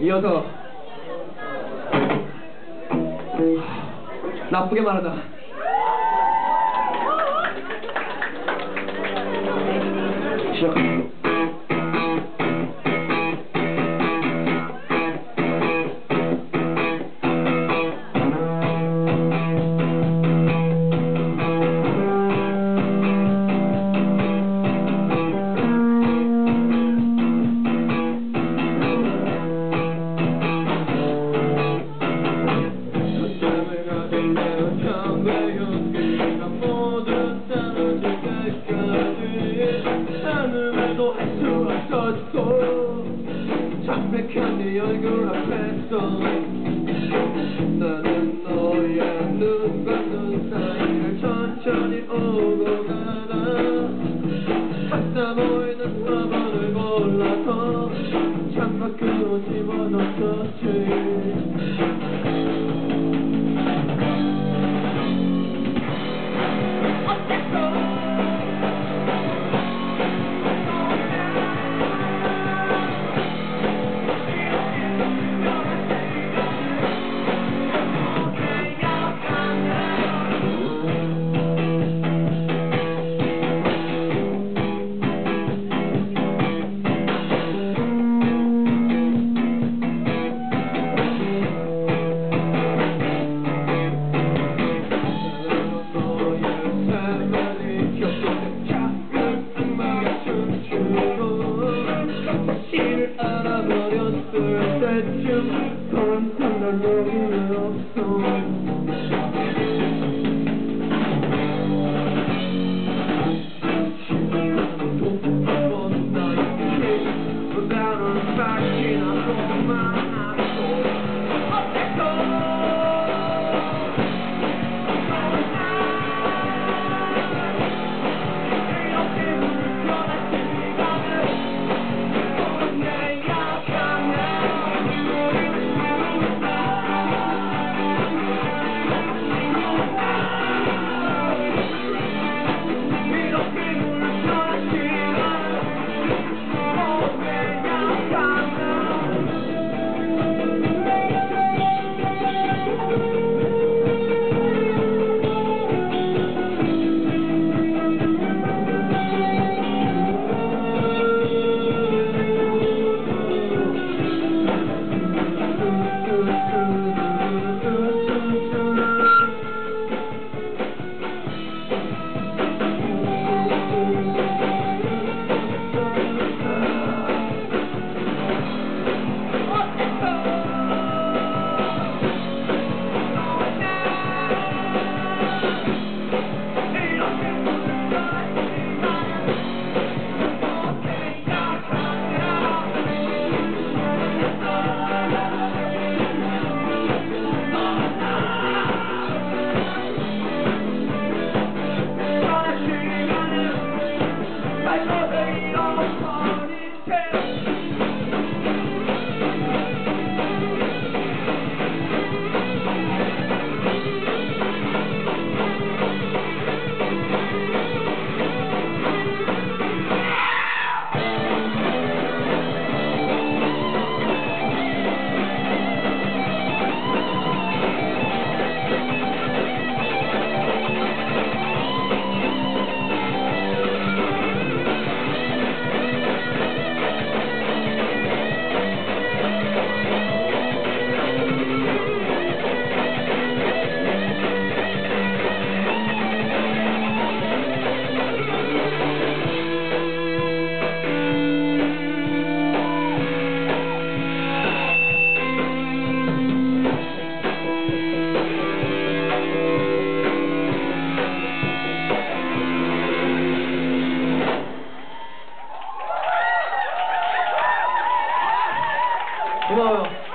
이어서. 나쁘게 말하다 시작 잠을 창백한 네 얼굴 앞에서 나는 너의 눈과 눈 사이를 천천히 오고 가다 작다 보이는 화분을 골라서 창밖으로 집어넣었지 out of all your spirit that you come to the Lord. 没有没有